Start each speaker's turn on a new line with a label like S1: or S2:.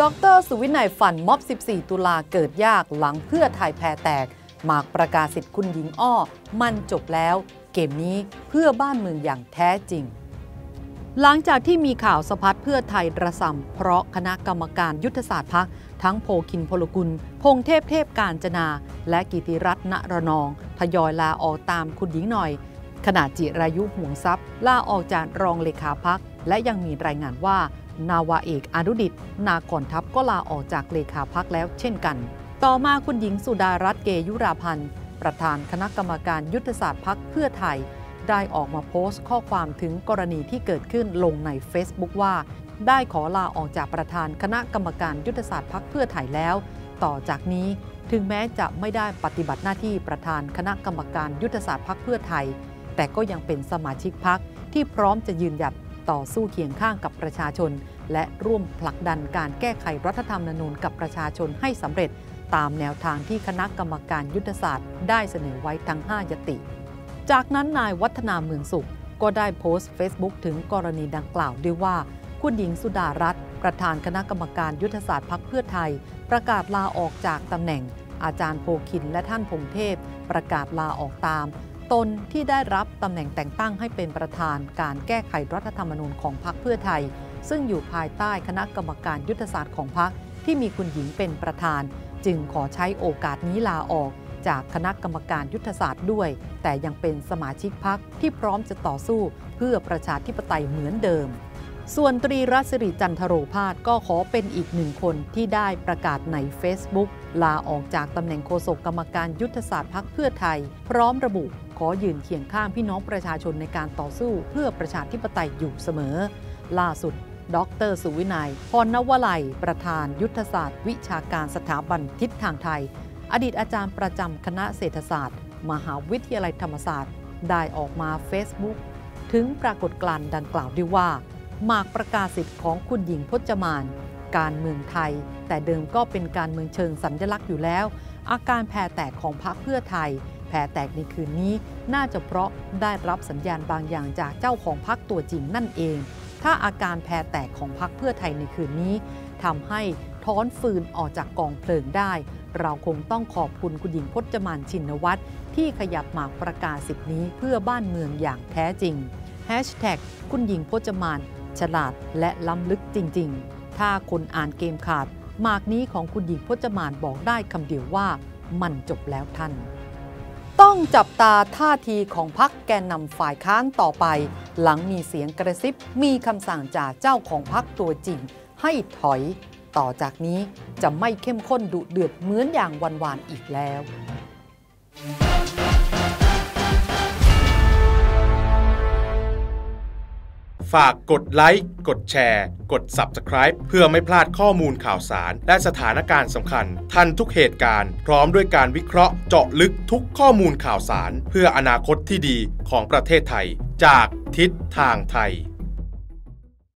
S1: ดรสุวินัยฝันม็อบ 14 ตุลาเกิดยากหลังเพื่อไทยแพ้แตก หมากประกาศสิทธิ์คุณหญิงอ้อ มันจบแล้ว เกมนี้เพื่อบ้านเมืองอย่างแท้จริง หลังจากที่มีข่าวสะพัดเพื่อไทยระสำเพราะคณะกรรมการยุทธศาสตร์พัก ทั้งโพคินพลกุล พงเทพเทพการจนา และกิติรัตน์ณระนองทยอยลาออกตามคุณหญิงหน่อยขณะจิรายุห่วงทรัพย์ลาออกจากรองเลขาพัก และยังมีรายงานว่านาวาเอกอนุดิต นาก่อนทัพก็ลาออกจากเลขาพักแล้วเช่นกัน ต่อมาคุณหญิงสุดารัตน์เกยุราพันธ์ ประธานคณะกรรมการยุทธศาสตร์พักเพื่อไทย ได้ออกมาโพสต์ข้อความถึงกรณีที่เกิดขึ้นลงใน Facebook ว่า ได้ขอลาออกจากประธานคณะกรรมการยุทธศาสตร์พักเพื่อไทยแล้ว ต่อจากนี้ถึงแม้จะไม่ได้ปฏิบัติหน้าที่ประธานคณะกรรมการยุทธศาสตร์พักเพื่อไทย แต่ก็ยังเป็นสมาชิกพักที่พร้อมจะยืนหยัด ต่อสู้เคียงข้างกับประชาชน และร่วมผลักดันการแก้ไขรัฐธรรมนูญกับประชาชนให้สำเร็จ ตามแนวทางที่คณะกรรมการยุทธศาสตร์ ได้เสนอไว้ทั้ง 5 ยติ จากนั้นนายวัฒนาเมืองสุข ก็ได้โพสต์ Facebook ถึงกรณีดังกล่าวด้วยว่า คุณหญิงสุดารัตน์ประธานคณะกรรมการยุทธศาสตร์พักเพื่อไทย ประกาศลาออกจากตำแหน่งอาจารย์โพคินและท่านพงเทพ ประกาศลาออกตาม ตนที่ได้รับตำแหน่งแต่งตั้งให้เป็นประธานการแก้ไขรัฐธรรมนูญของพรรคเพื่อไทย ซึ่งอยู่ภายใต้คณะกรรมการยุทธศาสตร์ของพรรคที่มีคุณหญิงเป็นประธาน จึงขอใช้โอกาสนี้ลาออกจากคณะกรรมการยุทธศาสตร์ด้วย แต่ยังเป็นสมาชิกพรรคที่พร้อมจะต่อสู้เพื่อประชาธิปไตยเหมือนเดิม ส่วนตรีรัศริจันทโรพาสก็ขอเป็นอีกหนึ่งคนที่ได้ประกาศใน Facebook ลาออกจากตำแหน่งโฆษกกรรมการยุทธศาสตร์พักเพื่อไทย พร้อมระบุ ขอยืนเคียงข้างพี่น้องประชาชนในการต่อสู้เพื่อประชาธิปไตยอยู่เสมอ ล่าสุด ดร สุวินัย พรนวลัย ประธานยุทธศาสตร์ วิชาการสถาบันทิศทางไทย อดีตอาจารย์ประจำคณะเศรษฐศาสตร์ มหาวิทยาลัยธรรมศาสตร์ ได้ออกมา Facebook ถึงปรากฏการณ์ดังกล่าวด้วยว่า หมากประกาศสิทธิ์ของคุณหญิงพจมาน การเมืองไทย แต่เดิมก็เป็นการเมืองเชิงสัญลักษณ์อยู่แล้ว อาการแผ่แตกของพรรคเพื่อไทย แผ่แตกในคืนนี้น่าจะเพราะได้รับสัญญาณบางอย่างจากเจ้าของพรรคตัวจริงนั่นเอง ถ้าอาการแผ่แตกของพรรคเพื่อไทยในคืนนี้ทำให้ท้อนฟืนออกจากกองเพลิงได้ เราคงต้องขอบคุณคุณหญิงพจมานชินวัตรที่ขยับหมากประกาศสิทธินี้เพื่อบ้านเมืองอย่างแท้จริง Hashtag คุณหญิงพจมาน ฉลาดและล้ำลึกจริง ๆ ถ้าคนอ่านเกมขาด หมากนี้ของคุณหญิงพจมานบอกได้คำเดียวว่า มันจบแล้วท่าน ต้องจับตาท่าทีของพักแกนนำฝ่ายค้านต่อไป หลังมีเสียงกระซิบมีคำสั่งจากเจ้าของพักตัวจริง ให้ถอย ต่อจากนี้จะไม่เข้มข้นดุเดือดเหมือนอย่างวันวานอีกแล้ว
S2: ฝากกดไลค์ กดแชร์ กด Subscribe เพื่อไม่พลาดข้อมูลข่าวสาร และสถานการณ์สำคัญ ทันทุกเหตุการณ์ พร้อมด้วยการวิเคราะห์เจาะลึกทุกข้อมูลข่าวสาร เพื่ออนาคตที่ดีของประเทศไทย จากทิศทางไทย